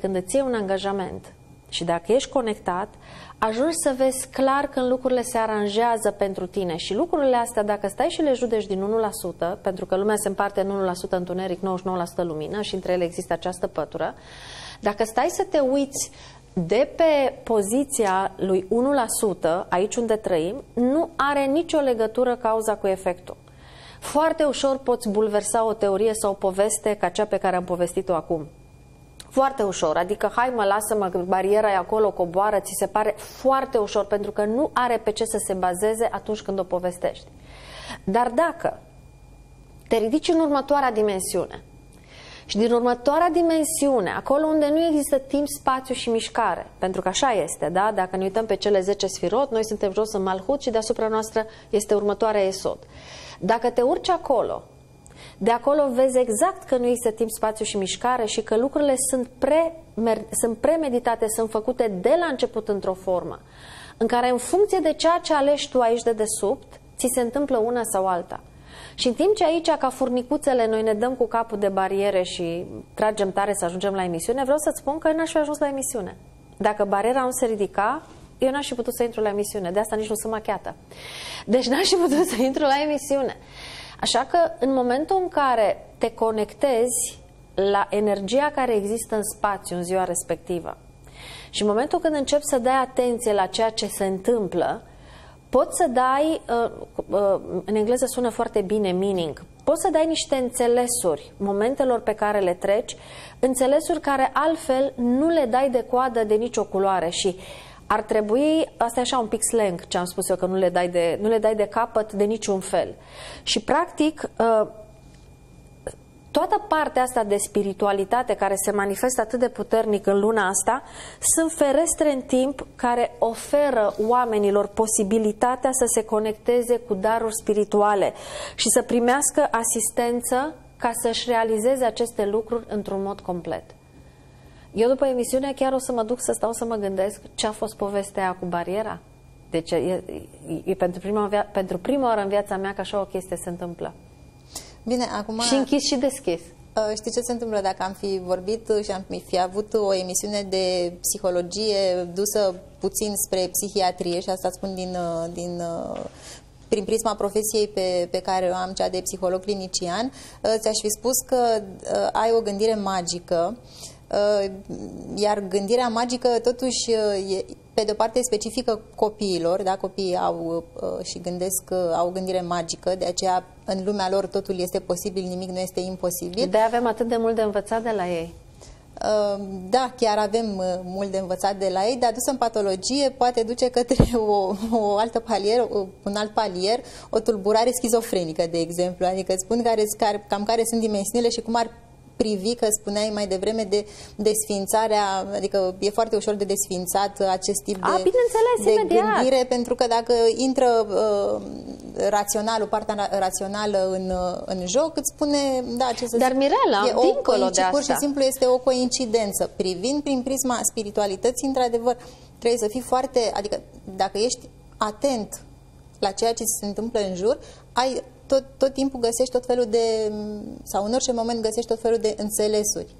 Când îți iei un angajament și dacă ești conectat, ajungi să vezi clar când lucrurile se aranjează pentru tine. Și lucrurile astea, dacă stai și le judeci din 1%, pentru că lumea se împarte în 1% întuneric, 99% lumină și între ele există această pătură, dacă stai să te uiți de pe poziția lui 1%, aici unde trăim, nu are nicio legătură cauza cu efectul. Foarte ușor poți bulversa o teorie sau o poveste ca cea pe care am povestit-o acum. Foarte ușor, adică hai mă, lasă-mă, bariera e acolo, coboară, ți se pare foarte ușor, pentru că nu are pe ce să se bazeze atunci când o povestești. Dar dacă te ridici în următoarea dimensiune și din următoarea dimensiune, acolo unde nu există timp, spațiu și mișcare, pentru că așa este, da? Dacă ne uităm pe cele 10 sfirot, noi suntem jos în Malhut și deasupra noastră este următoarea Esod. Dacă te urci acolo de acolo vezi exact că nu există timp, spațiu și mișcare și că lucrurile sunt, pre, sunt premeditate, sunt făcute de la început într-o formă, în care în funcție de ceea ce alegi tu aici de desubt, ți se întâmplă una sau alta. Și în timp ce aici, ca furnicuțele, noi ne dăm cu capul de bariere și tragem tare să ajungem la emisiune, vreau să-ți spun că n-aș fi ajuns la emisiune. Dacă bariera nu se ridica, eu n-aș fi putut să intru la emisiune. De asta nici nu sunt machiată. Deci n-aș fi putut să intru la emisiune. Așa că în momentul în care te conectezi la energia care există în spațiu în ziua respectivă și în momentul când începi să dai atenție la ceea ce se întâmplă, poți să dai, uh, uh, în engleză sună foarte bine meaning, poți să dai niște înțelesuri momentelor pe care le treci, înțelesuri care altfel nu le dai de coadă de nicio culoare și ar trebui, asta e așa un pic slang ce am spus eu, că nu le dai de, nu le dai de capăt de niciun fel. Și practic, uh, toată partea asta de spiritualitate care se manifestă atât de puternic în luna asta sunt ferestre în timp care oferă oamenilor posibilitatea să se conecteze cu daruri spirituale și să primească asistență ca să-și realizeze aceste lucruri într-un mod complet. Eu după emisiune chiar o să mă duc să stau să mă gândesc ce a fost povestea aia cu bariera. Deci e, e pentru, prima, pentru prima oară în viața mea că așa o chestie se întâmplă. Bine, acum... Și închis și deschis. Uh, știi ce se întâmplă dacă am fi vorbit și am fi avut o emisiune de psihologie dusă puțin spre psihiatrie și asta spun din, uh, din uh, prin prisma profesiei pe, pe care o am, cea de psiholog clinician, ți-aș fi spus că ai o gândire magică Uh, iar gândirea magică totuși uh, pe de o parte specifică copiilor, da? copiii au uh, și gândesc au gândire magică, de aceea în lumea lor totul este posibil, nimic nu este imposibil. De avem atât de mult de învățat de la ei. Da, chiar avem mult de învățat de la ei, dar dus în patologie poate duce către o, o altă palier, un alt palier, o tulburare schizofrenică, de exemplu. Adică spun care, cam care sunt dimensiunile și cum ar privi, că spuneai mai devreme de desfințarea, adică e foarte ușor de desfințat acest tip A, de, de imediat. gândire, pentru că dacă intră uh, raționalul, partea rațională în, uh, în joc, îți spune, da, ce să Dar zic, Mirela, e dincolo o de asta. Pur și simplu este o coincidență. Privind prin prisma spiritualității, într-adevăr, trebuie să fii foarte, adică dacă ești atent la ceea ce se întâmplă în jur, ai tot, tot timpul găsești tot felul de, sau în orice moment găsești tot felul de înțelesuri